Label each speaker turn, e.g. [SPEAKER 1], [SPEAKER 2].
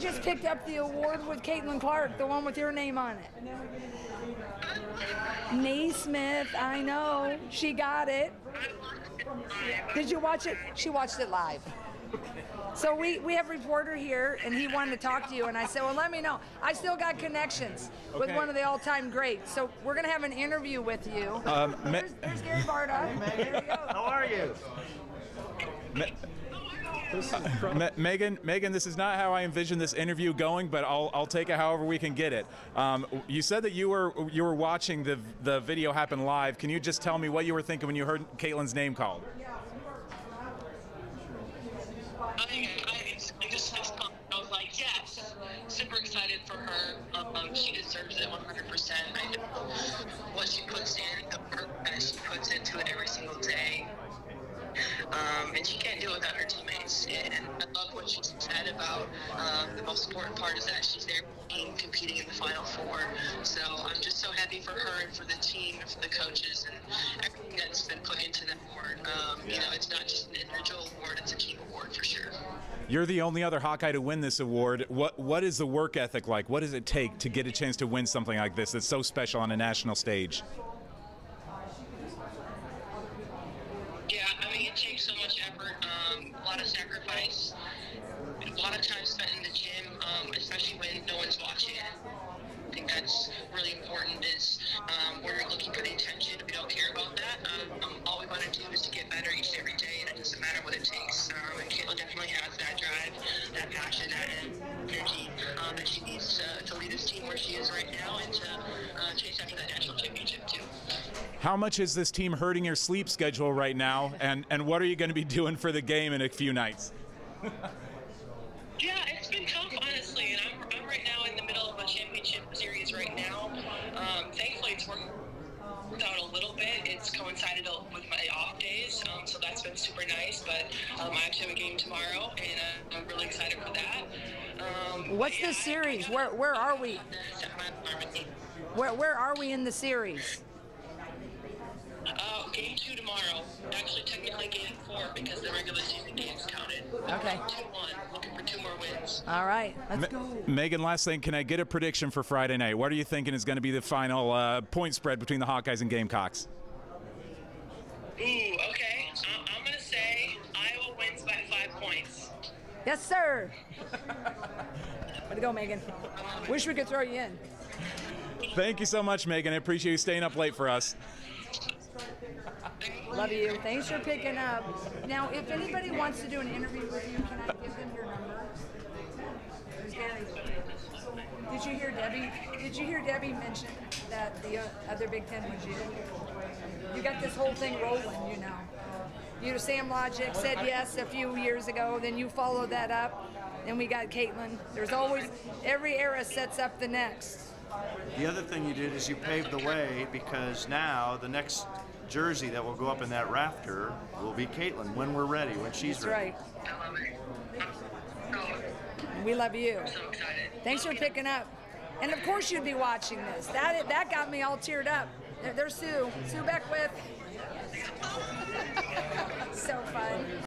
[SPEAKER 1] just picked up the award with Caitlin Clark, the one with your name on it. Naismith, I know. She got it. Did you watch it? She watched it live. So we, we have a reporter here, and he wanted to talk to you, and I said, well, let me know. I still got connections with
[SPEAKER 2] Okay.
[SPEAKER 1] one of the all-time greats, so we're gonna have an interview with you.
[SPEAKER 2] Um,
[SPEAKER 1] there's, there's Gary Barta. There you go.
[SPEAKER 3] How are you?
[SPEAKER 2] Ma- Megan, Megan, this is not how I envisioned this interview going, but I'll, I'll take it however we can get it. Um, you said that you were you were watching the the video happen live. Can you just tell me what you were thinking when you heard Caitlin's name called?
[SPEAKER 4] I, I, I just. I was like, yes, super excited for her. Um, she deserves it 100%. I know what she puts in, the work that she puts into it every single day. Um, and she can't do it without her teammates. And I love what she said about um, the most important part is that she's there being competing in the final four. So I'm just so happy for her and for the team and for the coaches and everything that's been put into that award. Um, You know, it's not just an individual award; it's a team award for sure.
[SPEAKER 2] You're the only other Hawkeye to win this award. What what is the work ethic like? What does it take to get a chance to win something like this that's so special on a national stage?
[SPEAKER 4] Yeah, I mean, it takes so much effort, um, a lot of sacrifice, a lot of time spent in the gym, um, especially when no one's watching. I think that's really important. Is um, we're looking for the attention. We don't care about that. Um, all we want to do is to get better each and every day, and it doesn't matter what it takes. Um, and Caitlin definitely has that drive, that passion, that energy um, that she needs to, to lead this team where she is right now, and to uh, chase after that national championship too.
[SPEAKER 2] How much is this team hurting your sleep schedule right now? And and what are you going to be doing for the game in a few nights?
[SPEAKER 4] Worked out a little bit. It's coincided with my off days, um, so that's been super nice. But um, I actually have a game tomorrow, and I'm really excited for that. Um,
[SPEAKER 1] What's
[SPEAKER 4] yeah,
[SPEAKER 1] the series? Where where are we?
[SPEAKER 4] set my alarm at eight.
[SPEAKER 1] Where where are we in the series?
[SPEAKER 4] Uh, game two tomorrow. Actually, technically game four because the regular season games counted.
[SPEAKER 1] Okay.
[SPEAKER 4] Two one. Looking for two more wins.
[SPEAKER 1] All right, let's
[SPEAKER 2] Ma-
[SPEAKER 1] go.
[SPEAKER 2] Megan, last thing, can I get a prediction for Friday night? What are you thinking is going to be the final uh, point spread between the Hawkeyes and Gamecocks?
[SPEAKER 4] Ooh, okay. I- I'm gonna say Iowa wins by five points.
[SPEAKER 1] Yes, sir. Way to go, Megan. Wish we could throw you in.
[SPEAKER 2] Thank you so much, Megan. I appreciate you staying up late for us.
[SPEAKER 1] Love you. Thanks for picking up. Now, if anybody wants to do an interview with you, can I give them your number? There's Gary. Did you hear Debbie? Did you hear Debbie mention that the uh, other Big Ten was you? You got this whole thing rolling, you know. You know, Sam Logic said yes a few years ago. Then you followed that up. Then we got Caitlin. There's always every era sets up the next.
[SPEAKER 3] The other thing you did is you paved the way because now the next jersey that will go up in that rafter will be Caitlin when we're ready, when she's
[SPEAKER 1] That's
[SPEAKER 3] ready.
[SPEAKER 1] right.
[SPEAKER 4] I love it.
[SPEAKER 1] We love you.
[SPEAKER 4] So excited.
[SPEAKER 1] Thanks for picking up. And of course you'd be watching this. That that got me all teared up. There- There's Sue. Sue Beckwith. so fun.